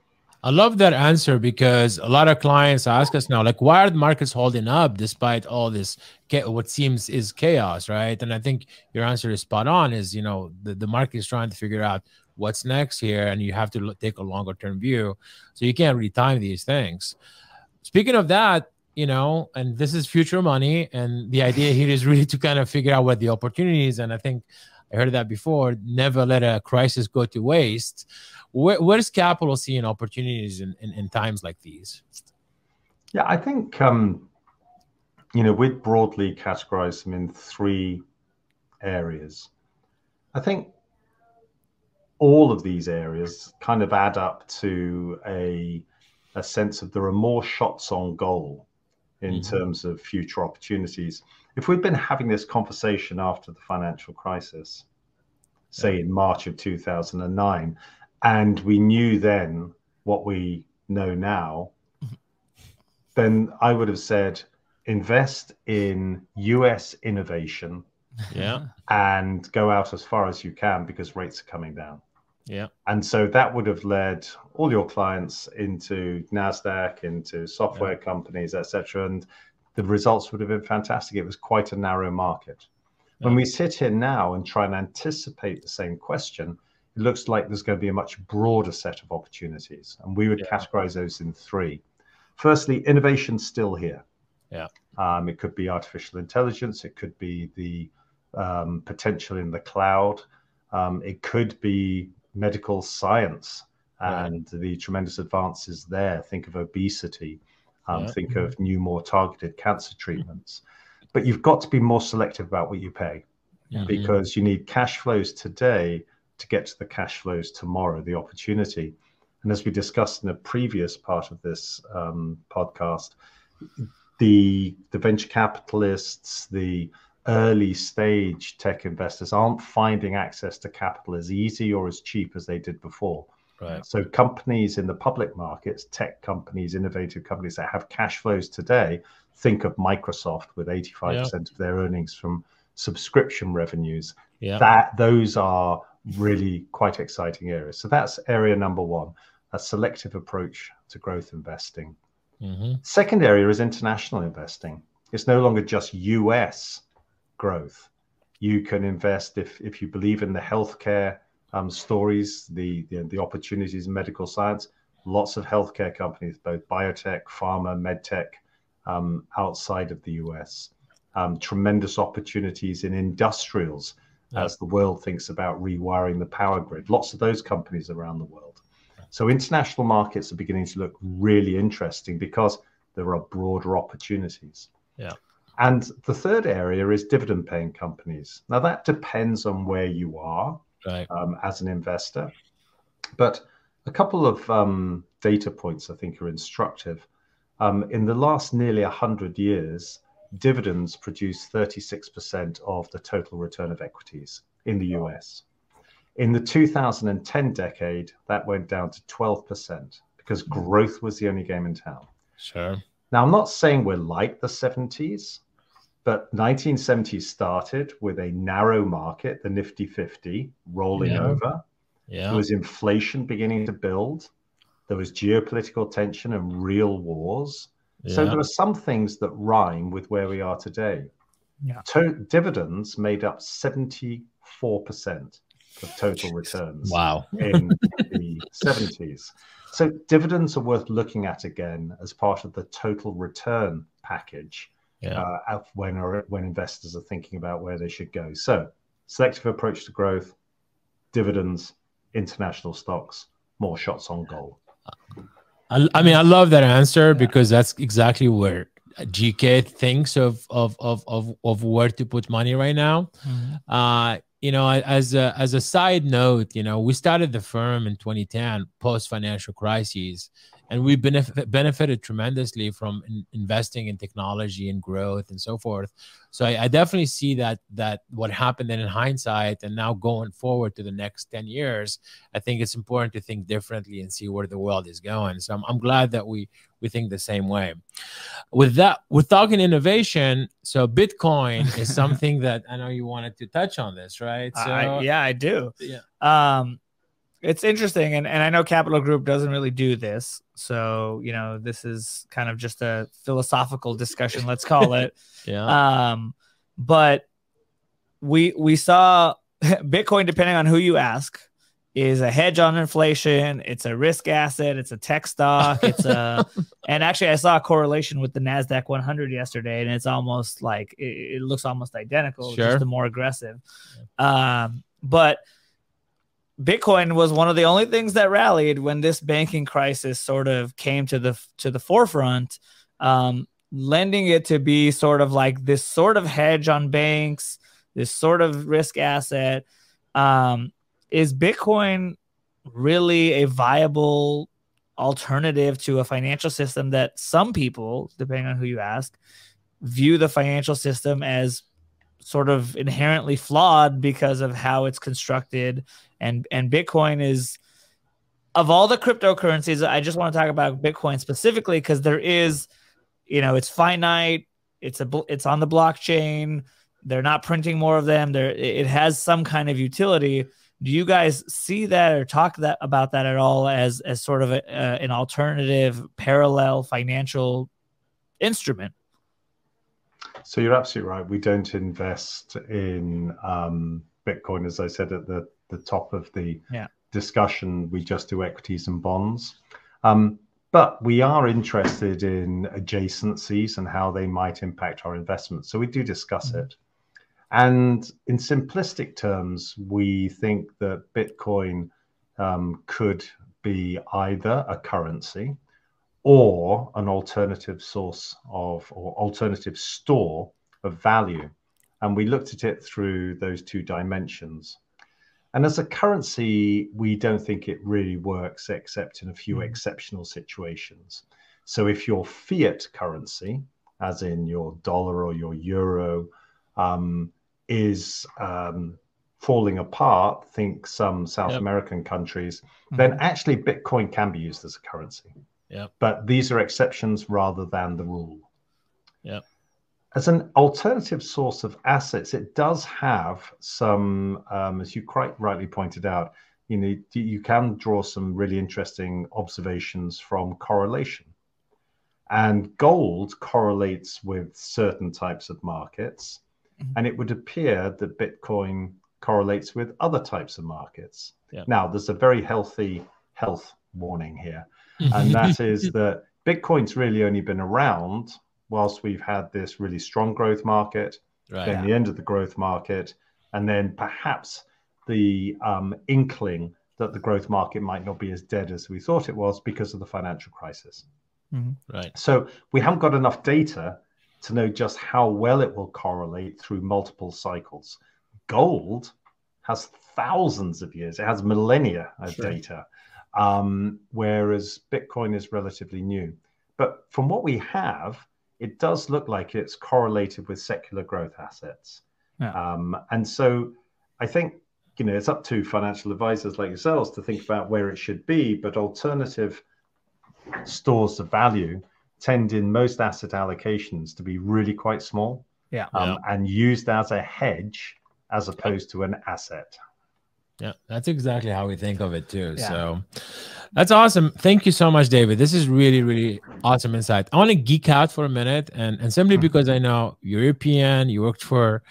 I love that answer because a lot of clients ask us now, like, why are the markets holding up despite all this what seems is chaos, right? And I think your answer is spot on. Is you know the the market is trying to figure out what's next here, and you have to take a longer term view, so you can't really time these things. Speaking of that, you know, and this is future money, and the idea here is really to kind of figure out what the opportunities. And I think I heard that before. Never let a crisis go to waste. Where, where does capital seeing opportunities in, in, in, times like these? Yeah, I think um, you know we'd broadly categorize them in three areas. I think all of these areas kind of add up to a a sense of there are more shots on goal in mm-hmm. terms of future opportunities. If we'd been having this conversation after the financial crisis, say in March of 2009, and we knew then what we know now, mm-hmm. then I would have said invest in US innovation. Yeah. And go out as far as you can because rates are coming down. Yeah. And so that would have led all your clients into NASDAQ, into software yeah. companies, etc. And the results would have been fantastic. It was quite a narrow market. Yeah. When we sit here now and try and anticipate the same question, it looks like there's going to be a much broader set of opportunities. And we would yeah. categorize those in three. Firstly, innovation's still here. Yeah. Um, it could be artificial intelligence, it could be the um, potential in the cloud, um, it could be medical science and right. the tremendous advances there. Think of obesity, um, yeah. think of new, more targeted cancer treatments. But you've got to be more selective about what you pay yeah. because you need cash flows today to get to the cash flows tomorrow, the opportunity. And as we discussed in a previous part of this um, podcast, the the venture capitalists, the early stage tech investors aren't finding access to capital as easy or as cheap as they did before. Right. So companies in the public markets, tech companies, innovative companies that have cash flows today, think of Microsoft with 85% yeah. of their earnings from subscription revenues. Yeah. That those are really quite exciting areas. So that's area number one, a selective approach to growth investing. Mm-hmm. Second area is international investing. It's no longer just US growth. You can invest if if you believe in the healthcare um, stories, the, the, the opportunities in medical science. Lots of healthcare companies, both biotech, pharma, medtech, um, outside of the US. Um, tremendous opportunities in industrials yeah. as the world thinks about rewiring the power grid. Lots of those companies around the world. So international markets are beginning to look really interesting because there are broader opportunities. Yeah. And the third area is dividend paying companies. Now, that depends on where you are right. um, as an investor. But a couple of um, data points I think are instructive. Um, in the last nearly 100 years, dividends produce 36% of the total return of equities in the US. In the 2010 decade, that went down to 12% because growth was the only game in town. Sure. Now, I'm not saying we're like the 70s, but 1970s started with a narrow market, the Nifty 50, rolling yeah. over. Yeah. There was inflation beginning to build. There was geopolitical tension and real wars. Yeah. So there are some things that rhyme with where we are today. Yeah. To- dividends made up 74% of total returns. Wow. in the 70s. So dividends are worth looking at again as part of the total return package yeah. uh, when when investors are thinking about where they should go. So selective approach to growth, dividends, international stocks, more shots on goal. I, I mean, I love that answer yeah. because that's exactly where GK thinks of of of of, of where to put money right now. Mm-hmm. Uh, you know, as a as a side note, you know, we started the firm in 2010 post financial crises, and we benefit, benefited tremendously from in, investing in technology and growth and so forth. So I, I, definitely see that that what happened then in hindsight, and now going forward to the next ten years, I think it's important to think differently and see where the world is going. So I'm, I'm glad that we we think the same way. With that, we're talking innovation, so Bitcoin is something that I know you wanted to touch on this, right? So I, yeah, I do. Yeah. Um, it's interesting and, and i know capital group doesn't really do this so you know this is kind of just a philosophical discussion let's call it. Yeah. Um but we we saw bitcoin depending on who you ask is a hedge on inflation it's a risk asset it's a tech stock it's a and actually i saw a correlation with the nasdaq 100 yesterday and it's almost like it, it looks almost identical sure. just more aggressive. Um but Bitcoin was one of the only things that rallied when this banking crisis sort of came to the to the forefront, um, lending it to be sort of like this sort of hedge on banks, this sort of risk asset. Um, is Bitcoin really a viable alternative to a financial system that some people, depending on who you ask, view the financial system as sort of inherently flawed because of how it's constructed. And and bitcoin is of all the cryptocurrencies i just want to talk about bitcoin specifically because there is you know it's finite it's a it's on the blockchain they're not printing more of them there it has some kind of utility. Do you guys see that or talk that about that at all as as sort of a, uh, an alternative parallel financial instrument so you're absolutely right. We don't invest in um, Bitcoin, as I said at the, the top of the yeah. discussion. We just do equities and bonds. Um, but we are interested in adjacencies and how they might impact our investments. So we do discuss mm-hmm. it. And in simplistic terms, we think that Bitcoin um, could be either a currency or an alternative source of or alternative store of value. And we looked at it through those two dimensions. And as a currency, we don't think it really works except in a few mm. exceptional situations. So if your fiat currency, as in your dollar or your euro, um, is um, falling apart, think some South yep. American countries, mm-hmm. then actually Bitcoin can be used as a currency. Yeah. But these are exceptions rather than the rule. Yeah. As an alternative source of assets, it does have some, um, as you quite rightly pointed out, you know, you can draw some really interesting observations from correlation. And gold correlates with certain types of markets. Mm-hmm. And it would appear that Bitcoin correlates with other types of markets. Yeah. Now, there's a very healthy health warning here and that is that Bitcoin's really only been around whilst we've had this really strong growth market, right, then yeah. the end of the growth market, and then perhaps the um, inkling that the growth market might not be as dead as we thought it was because of the financial crisis. Mm-hmm. Right. So we haven't got enough data to know just how well it will correlate through multiple cycles. Gold has thousands of years, it has millennia of sure. data um, whereas Bitcoin is relatively new. But from what we have, it does look like it's correlated with secular growth assets. Yeah. Um, and so I think you know it's up to financial advisors like yourselves to think about where it should be. But alternative stores of value tend in most asset allocations to be really quite small. Yeah. Um, yeah. And used as a hedge as opposed to an asset. Yeah, that's exactly how we think of it too. Yeah. So that's awesome. Thank you so much, David. This is really, really awesome insight. I want to geek out for a minute, and and simply mm-hmm. because I know you're European, you worked for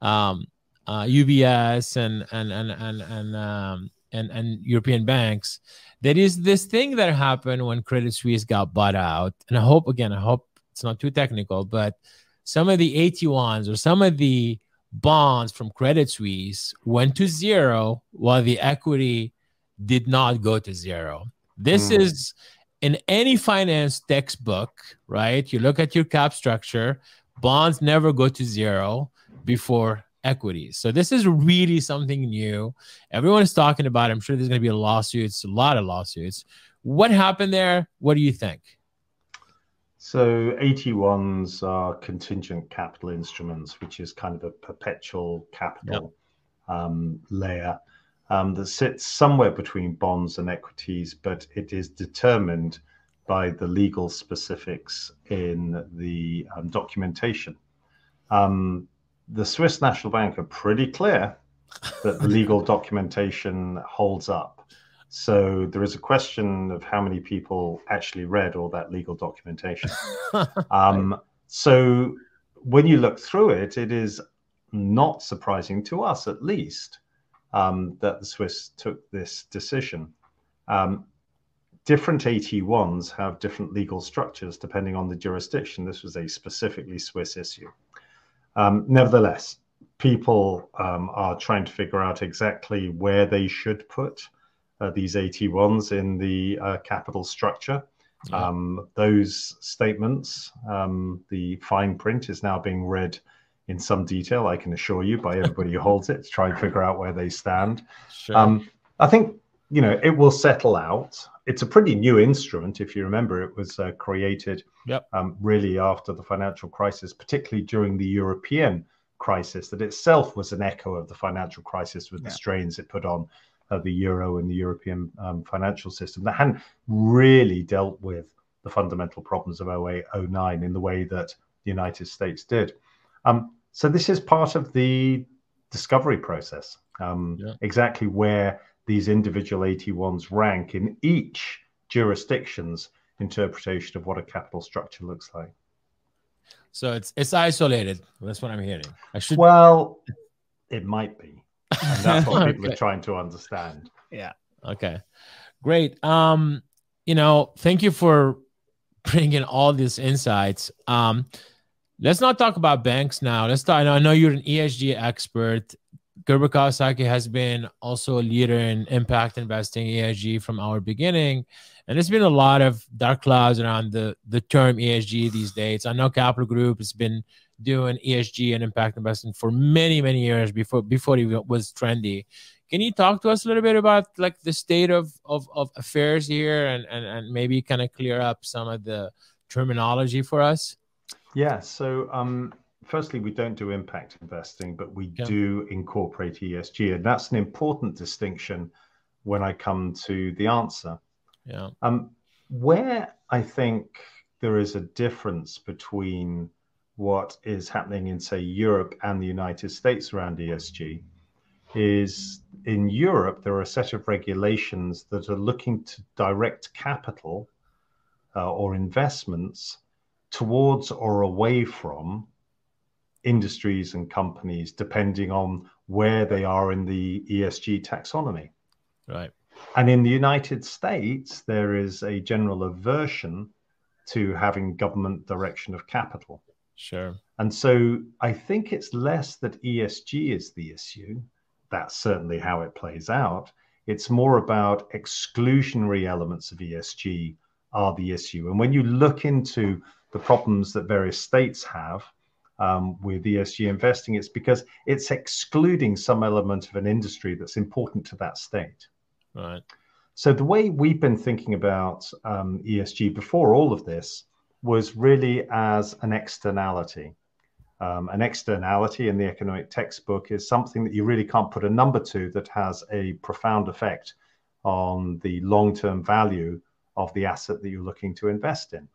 um, uh, UBS and and and and and um, and and European banks. There is this thing that happened when Credit Suisse got bought out, and I hope again, I hope it's not too technical, but some of the AT1s or some of the bonds from Credit Suisse went to zero while the equity did not go to zero. This mm. is in any finance textbook, right? You look at your cap structure, bonds never go to zero before equities. So this is really something new. Everyone is talking about. It. I'm sure there's going to be lawsuits, a lot of lawsuits What happened there? What do you think? So AT1s are contingent capital instruments, which is kind of a perpetual capital yep. um, layer um, that sits somewhere between bonds and equities, but it is determined by the legal specifics in the um, documentation. Um, the Swiss National Bank are pretty clear that the legal documentation holds up. So there is a question of how many people actually read all that legal documentation. um, so when you look through it, it is not surprising to us, at least, um, that the Swiss took this decision. Um, different AT1s have different legal structures depending on the jurisdiction. This was a specifically Swiss issue. Um, nevertheless, people um, are trying to figure out exactly where they should put uh, these AT1s in the uh, capital structure. Yeah. Um, those statements, um, the fine print is now being read in some detail, I can assure you, by everybody who holds it to try and figure out where they stand. Sure. Um, I think, you know, it will settle out. It's a pretty new instrument. If you remember, it was uh, created yep. Um, really after the financial crisis, particularly during the European crisis, that itself was an echo of the financial crisis with yeah. the strains it put on of the euro and the European um, financial system that hadn't really dealt with the fundamental problems of 08, 09 in the way that the United States did. Um, so this is part of the discovery process, um, yeah. exactly where these individual AT1s rank in each jurisdiction's interpretation of what a capital structure looks like. So it's it's isolated. That's what I'm hearing. I should. Well, it might be and that's what people okay. are trying to understand. Yeah. Okay. Great. Um you know thank you for bringing all these insights. Um let's not talk about banks now. Let's talk i know you're an esg expert. Gerber kawasaki has been also a leader in impact investing esg from our beginning. And there's been a lot of dark clouds around the the term esg these days. I know capital group has been doing ESG and impact investing for many many years before before it was trendy. Can you talk to us a little bit about like the state of of, of affairs here and, and and maybe kind of clear up some of the terminology for us? Yeah. So um, firstly, we don't do impact investing, but we yeah. do incorporate ESG, and that's an important distinction when I come to the answer. Yeah. Um, where I think there is a difference between what is happening in, say, Europe and the United States around ESG is in Europe, there are a set of regulations that are looking to direct capital uh, or investments towards or away from industries and companies, depending on where they are in the ESG taxonomy. Right. And in the United States, there is a general aversion to having government direction of capital. Sure. And so I think it's less that ESG is the issue. That's certainly how it plays out. It's more about exclusionary elements of ESG are the issue. And when you look into the problems that various states have um, with ESG investing, it's because it's excluding some element of an industry that's important to that state. Right. So the way we've been thinking about um, ESG before all of this was really as an externality. Um, an externality in the economic textbook is something that you really can't put a number to that has a profound effect on the long term value of the asset that you're looking to invest in.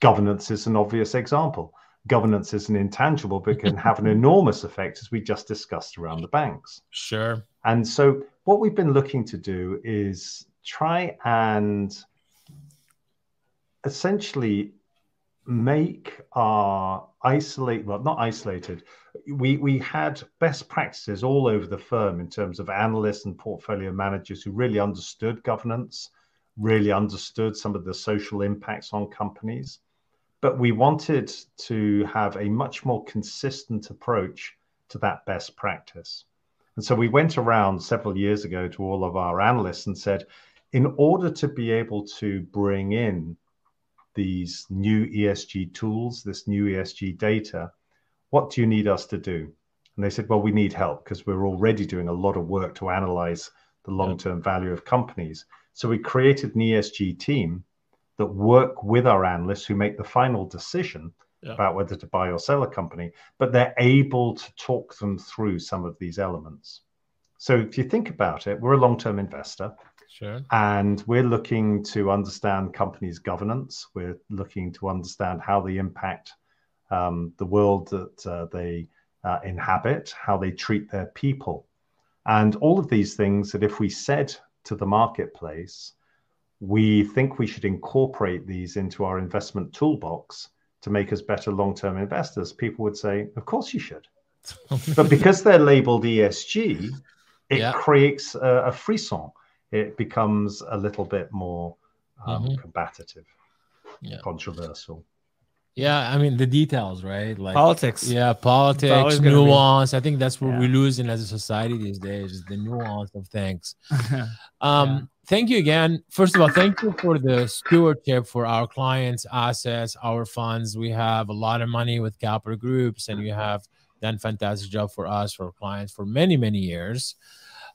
Governance is an obvious example. Governance is an intangible but can have an enormous effect, as we just discussed around the banks. Sure. And so, what we've been looking to do is try and essentially make our isolate well not isolated. We we had best practices all over the firm in terms of analysts and portfolio managers who really understood governance really understood some of the social impacts on companies. But we wanted to have a much more consistent approach to that best practice. And so we went around several years ago to all of our analysts and said in order to be able to bring in these new ESG tools, this new ESG data. What do you need us to do? And they said, well, we need help because we're already doing a lot of work to analyze the long term value of companies. So we created an ESG team that work with our analysts who make the final decision yeah. about whether to buy or sell a company, but they're able to talk them through some of these elements. So if you think about it, we're a long-term investor. Sure. And we're looking to understand companies' governance. We're looking to understand how they impact um, the world that uh, they uh, inhabit, how they treat their people. And all of these things that if we said to the marketplace, we think we should incorporate these into our investment toolbox to make us better long term investors, people would say, Of course you should. but because they're labeled ESG, it yeah. creates a, a, frisson. It becomes a little bit more um, mm-hmm. combative, yeah. controversial. Yeah, I mean the details, right? Like politics. Yeah, politics, nuance. Be... I think that's what yeah. we're losing as a society these days is the nuance of things. um, yeah. Thank you again. First of all, thank you for the stewardship for our clients' assets, our funds. We have a lot of money with capital groups, and you have done fantastic job for us, for clients, for many many years.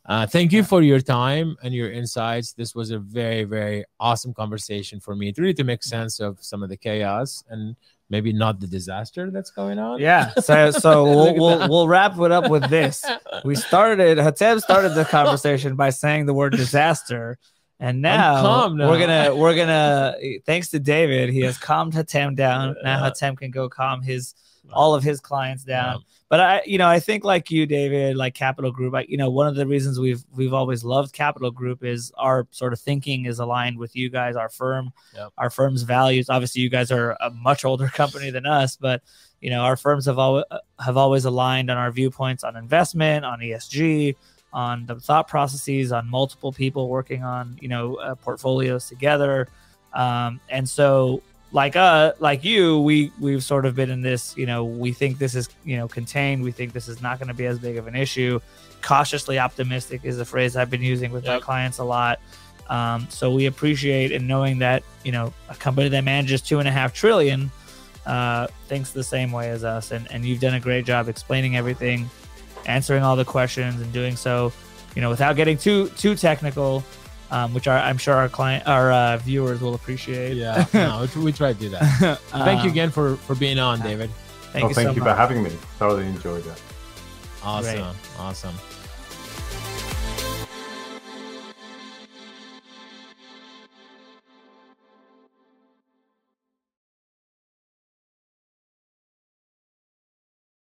Uh, thank you for your time and your insights. This was a very, very awesome conversation for me. It's really to make sense of some of the chaos and maybe not the disaster that's going on. Yeah. So, so we'll, we'll, we'll wrap it up with this. We started, Hatem started the conversation by saying the word disaster. And now, now, we're gonna we're gonna thanks to David, he has calmed Hatem down. Now Hatem can go calm his all of his clients down. But I, you know, I think like you, David, like Capital Group, I, you know, one of the reasons we've we've always loved Capital Group is our sort of thinking is aligned with you guys, our firm, yep. our firm's values. Obviously, you guys are a much older company than us, but you know, our firms have always have always aligned on our viewpoints on investment, on ESG, on the thought processes, on multiple people working on you know uh, portfolios together. Um, and so like uh like you we we've sort of been in this you know we think this is you know contained. We think this is not going to be as big of an issue. Cautiously optimistic is a phrase i've been using with yep. my clients a lot. Um, so we appreciate in knowing that you know a company that manages two and a half trillion uh, thinks the same way as us. And, and you've done a great job explaining everything answering all the questions and doing so you know without getting too too technical um, which I'm sure our client, our uh, viewers will appreciate. Yeah, no, we try to do that. Thank you again for for being on, David. Thank well, you. Thank so you much. for having me. Thoroughly enjoyed it. Awesome, Great. awesome.